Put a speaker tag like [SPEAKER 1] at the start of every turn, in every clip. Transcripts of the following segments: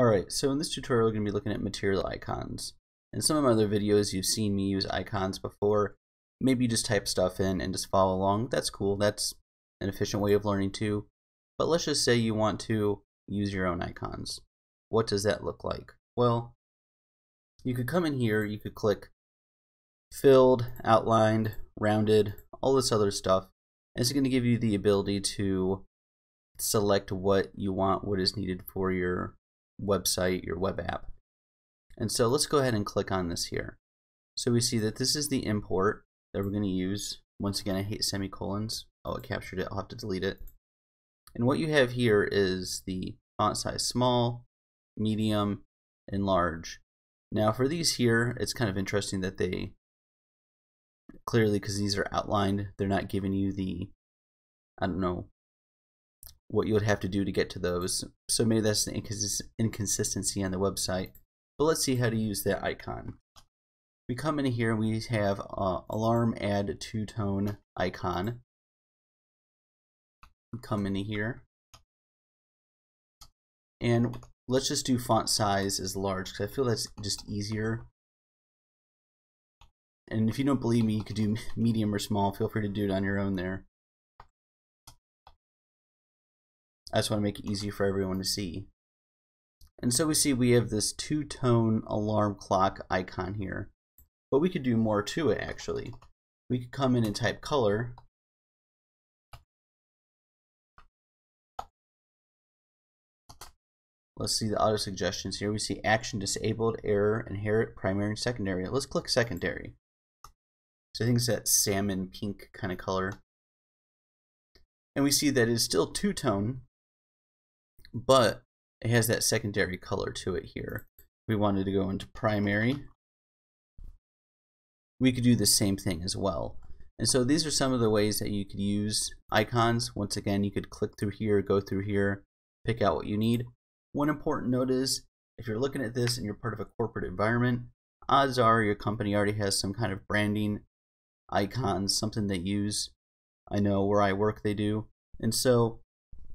[SPEAKER 1] Alright, so in this tutorial we're going to be looking at material icons. In some of my other videos you've seen me use icons before. Maybe you just type stuff in and just follow along. That's cool. That's an efficient way of learning too. But let's just say you want to use your own icons. What does that look like? Well, you could come in here, you could click filled, outlined, rounded, all this other stuff. And it's going to give you the ability to select what you want, what is needed for your website, your web app. And so let's go ahead and click on this here. So we see that this is the import that we're going to use. Once again, I hate semicolons. Oh, it captured it. I'll have to delete it. And what you have here is the font size small, medium, and large. Now for these here, it's kind of interesting that they clearly, because these are outlined, they're not giving you the, I don't know, what you would have to do to get to those. So maybe that's an inconsistency on the website. But let's see how to use that icon. We come in here and we have uh, alarm add two tone icon. Come in here and let's just do font size as large because I feel that's just easier. And if you don't believe me, you could do medium or small. Feel free to do it on your own there. I just want to make it easy for everyone to see. And so we see we have this two-tone alarm clock icon here. But we could do more to it actually. We could come in and type color. Let's see the auto suggestions here. We see action disabled, error, inherit, primary, and secondary. Let's click secondary. So I think it's that salmon pink kind of color. And we see that it's still two-tone, but it has that secondary color to it here. We wanted to go into primary. We could do the same thing as well. And so these are some of the ways that you could use icons. Once again, you could click through here, go through here, pick out what you need. One important note is if you're looking at this and you're part of a corporate environment, odds are your company already has some kind of branding icons, something they use. I know where I work they do. And so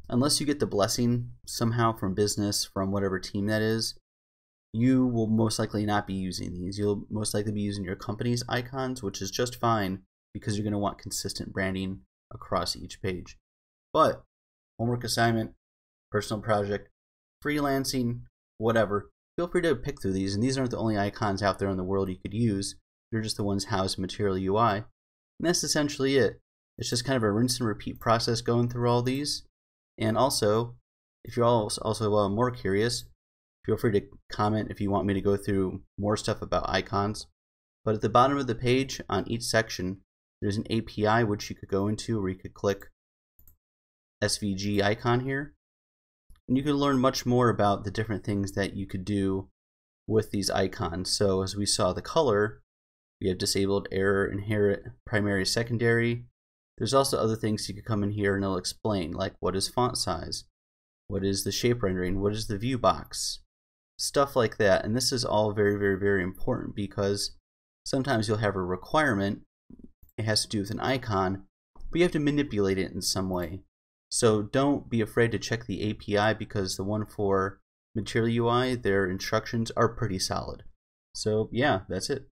[SPEAKER 1] unless you get the blessing somehow from business, from whatever team that is, you will most likely not be using these. You'll most likely be using your company's icons, which is just fine because you're going to want consistent branding across each page. But homework assignment, personal project, freelancing, whatever, feel free to pick through these. And these aren't the only icons out there in the world you could use. They're just the ones housed in Material UI. And that's essentially it. It's just kind of a rinse and repeat process going through all these. And also, if you're also uh, more curious, feel free to comment if you want me to go through more stuff about icons. But at the bottom of the page on each section, there's an API which you could go into where you could click SVG icon here. And you can learn much more about the different things that you could do with these icons. So as we saw the color, we have disabled error, inherit, primary, secondary, there's also other things you could come in here and it'll explain, like what is font size, what is the shape rendering, what is the view box, stuff like that. And this is all very, very, very important because sometimes you'll have a requirement, it has to do with an icon, but you have to manipulate it in some way. So don't be afraid to check the API because the one for Material UI, their instructions are pretty solid. So yeah, that's it.